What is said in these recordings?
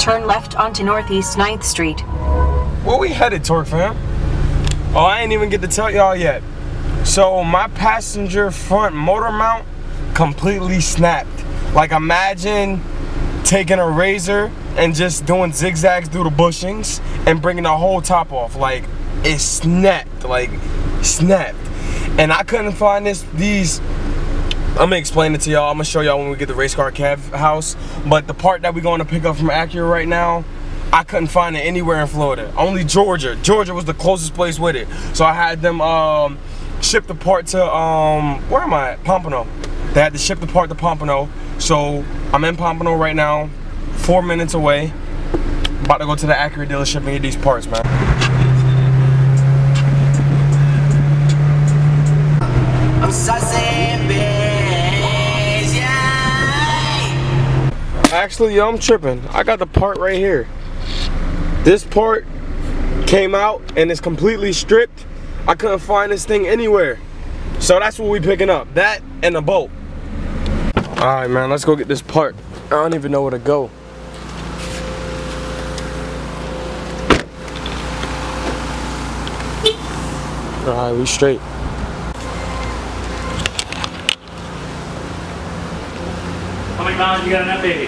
Turn left onto Northeast 9th Street. Where we headed, Torque fam? Oh, I ain't even get to tell y'all yet. So my passenger front motor mount completely snapped. Like imagine taking a razor and just doing zigzags through the bushings and bringing the whole top off. Like it snapped, like snapped. And I couldn't find this these I'm gonna explain it to y'all. I'm gonna show y'all when we get the race car cab house. But the part that we're going to pick up from Acura right now, I couldn't find it anywhere in Florida. Only Georgia. Georgia was the closest place with it. So I had them um, ship the part to, um, where am I at? Pompano. They had to ship the part to Pompano. So I'm in Pompano right now, four minutes away. About to go to the Acura dealership and get these parts, man. I'm sussing, bitch, Actually, yo, I'm tripping. I got the part right here. This part came out and it's completely stripped. I couldn't find this thing anywhere. So that's what we picking up. That and a bolt. All right, man, let's go get this part. I don't even know where to go. All right, we straight. Miles you got on that baby?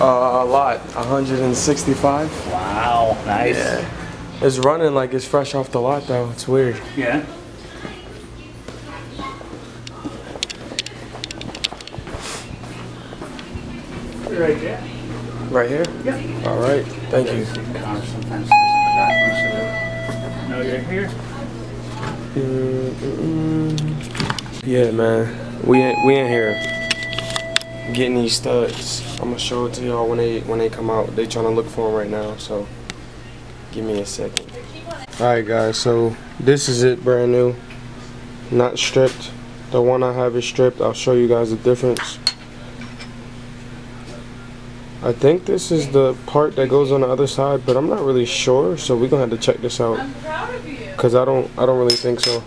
Uh, a lot, 165. Wow, nice. Yeah. It's running like it's fresh off the lot though. It's weird. Yeah. Right there. Right here? Yeah. All right. Thank you. No, you're here. Yeah, man. We in, we in here getting these studs. I'm gonna show it to y'all when they when they come out. They trying to look for them right now. So give me a second. All right, guys. So this is it, brand new, not stripped. The one I have is stripped. I'll show you guys the difference. I think this is the part that goes on the other side, but I'm not really sure. So we're gonna have to check this out. Cause I don't I don't really think so.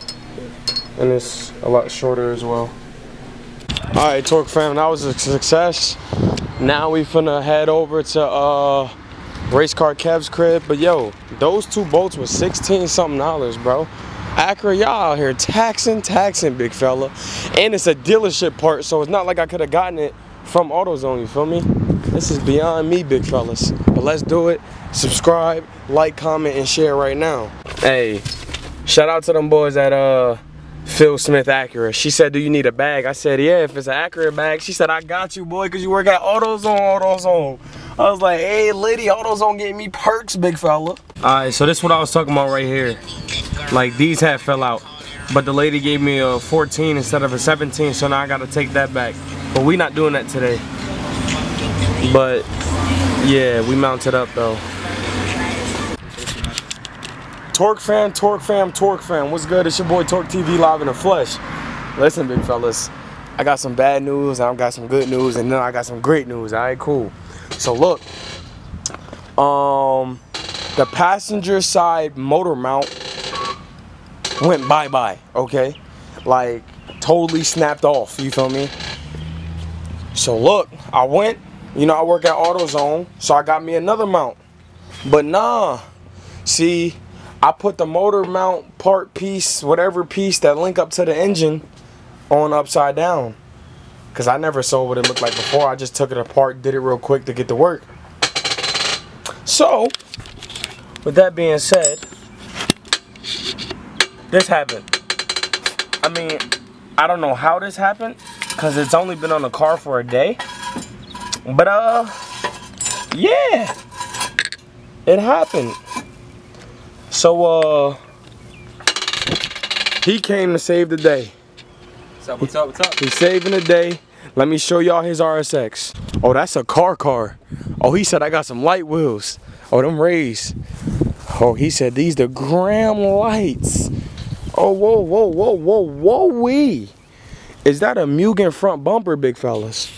And it's a lot shorter as well. Alright, Torque fam, that was a success. Now we finna head over to uh race car Kev's crib. But yo, those two bolts were 16 something dollars, bro. Acura, y'all out here taxing, taxing, big fella. And it's a dealership part, so it's not like I could have gotten it from AutoZone, you feel me? This is beyond me, big fellas. But let's do it. Subscribe, like, comment, and share right now. Hey, shout out to them boys at uh Phil Smith Acura. She said, do you need a bag? I said, yeah, if it's an Acura bag. She said, I got you, boy, because you work at AutoZone, AutoZone. I was like, hey, lady, AutoZone getting me perks, big fella. All right, so this is what I was talking about right here. Like, these had fell out. But the lady gave me a 14 instead of a 17, so now I got to take that back. But we not doing that today. But, yeah, we mounted up, though. Torque fam, Torque fam, Torque fam. What's good? It's your boy Torque TV live in the flesh. Listen, big fellas, I got some bad news, I got some good news, and then I got some great news. All right, cool. So look, um, the passenger side motor mount went bye bye. Okay, like totally snapped off. You feel me? So look, I went. You know, I work at AutoZone, so I got me another mount. But nah, see, I put the motor mount part piece, whatever piece that link up to the engine on upside down. Cause I never saw what it looked like before. I just took it apart, did it real quick to get to work. So, with that being said, this happened. I mean, I don't know how this happened, cause it's only been on the car for a day. But uh, yeah, it happened. So uh he came to save the day. What's up, what's up, what's up? He's saving the day. Let me show y'all his RSX. Oh, that's a car car. Oh, he said I got some light wheels. Oh, them rays. Oh, he said these the gram lights. Oh, whoa, whoa, whoa, whoa, whoa, wee. Is that a Mugen front bumper, big fellas?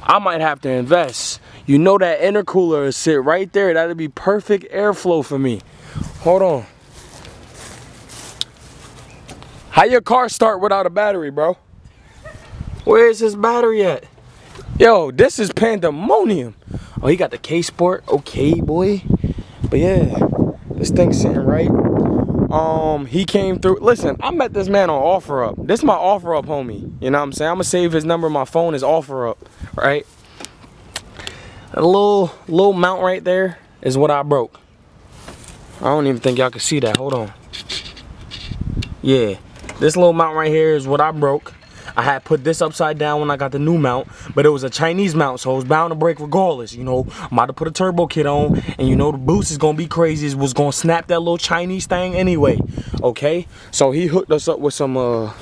I might have to invest. You know that intercooler is sit right there. That'd be perfect airflow for me. Hold on. How your car start without a battery, bro? Where is his battery at? Yo, this is pandemonium. Oh, he got the K Sport. Okay, boy. But yeah, this thing's sitting right. Um, he came through. Listen, I met this man on OfferUp. This is my OfferUp homie. You know what I'm saying? I'm gonna save his number. My phone is OfferUp, right? A little little mount right there is what I broke. I don't even think y'all can see that. Hold on. Yeah, this little mount right here is what I broke. I had put this upside down when I got the new mount, but it was a Chinese mount, so it was bound to break regardless. You know, I'm about to put a turbo kit on, and you know the boost is gonna be crazy. It was gonna snap that little Chinese thing anyway. Okay, so he hooked us up with some, uh,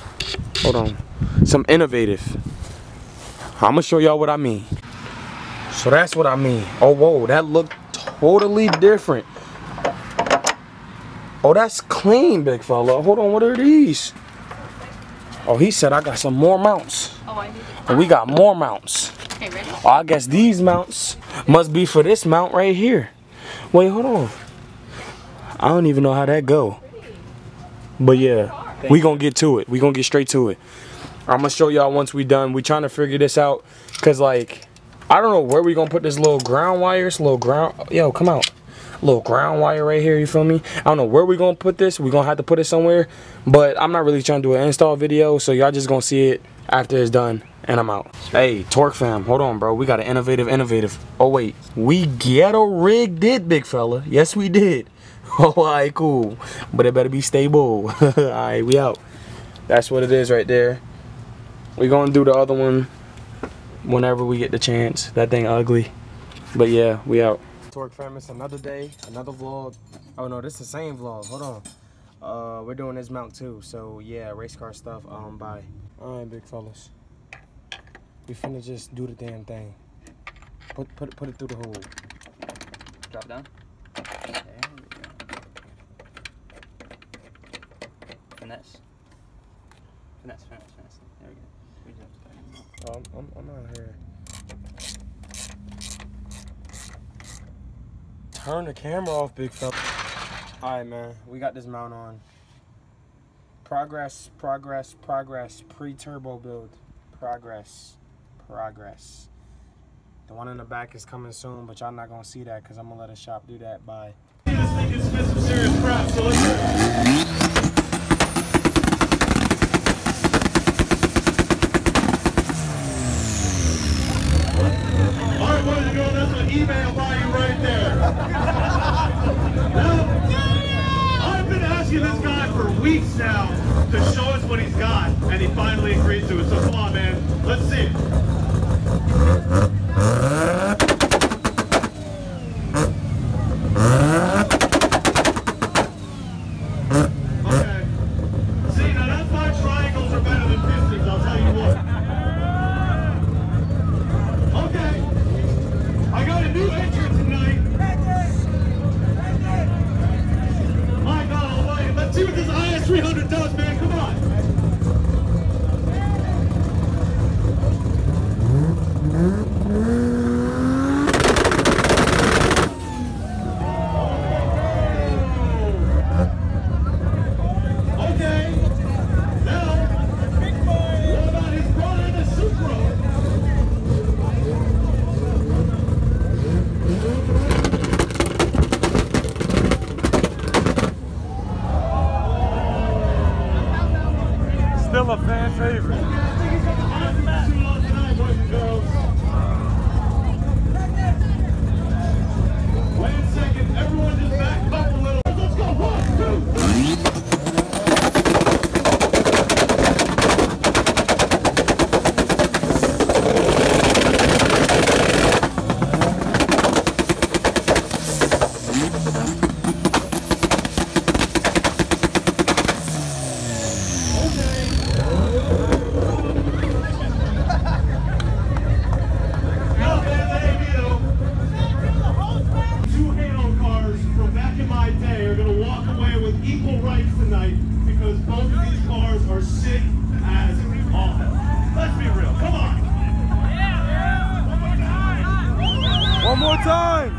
hold on, some innovative. I'm gonna show y'all what I mean. So that's what I mean. Oh, whoa, that looked totally different. Oh, that's clean, big fella. Hold on, what are these? Oh, he said I got some more mounts. Oh, I need And we got more mounts. Okay, ready? Oh, I guess these mounts must be for this mount right here. Wait, hold on. I don't even know how that go. But yeah, we gonna get to it. We gonna get straight to it. I'm gonna show y'all once we done. We trying to figure this out. Cause like, I don't know where we gonna put this little ground wire. This little ground, yo, come out. Little ground wire right here, you feel me? I don't know where we're gonna put this. We're gonna have to put it somewhere. But I'm not really trying to do an install video. So y'all just gonna see it after it's done and I'm out. Hey, Torque fam, hold on, bro. We got an innovative, innovative. Oh, wait. We ghetto rigged it, big fella. Yes, we did. Oh, all right, cool. But it better be stable. all right, we out. That's what it is right there. we going to do the other one whenever we get the chance. That thing ugly. But yeah, we out. Torque fam, it's another day, another vlog. Oh, no, this is the same vlog. Hold on. Uh, we're doing this mount too. So yeah, race car stuff. Um, bye. All right, big fellas. We finna just do the damn thing. Put put it put it through the hole. Drop it down. There we go. Finesse. Finesse, finesse, finesse. There we go. We just- Oh, I'm, I'm, I'm out here. Turn the camera off, big fella. All right, man. We got this mount on. Progress, progress, progress. Pre-turbo build. Progress, progress. The one in the back is coming soon, but y'all not gonna see that because I'm gonna let a shop do that. Bye. All right, boys and girls, that's an email value right there. Now, I've been asking this guy for weeks now to show us what he's got, and he finally agreed to it. So come on, man, let's see it. Okay. See, now that's why triangles are better than pistons, I'll tell you what. Okay. I got a new entrant tonight. My God. Let's see what this IS-300 does, man. Come on. Okay. Now, what about his brother, the Supra? Still a fan favorite. Wait a second, everyone just back up a little. Let's go, one, two, three. Now, man, you know, two Halo cars from back in my day are going to walk away with equal rights tonight because both of these cars are sick as all. Let's be real. Come on. One more time.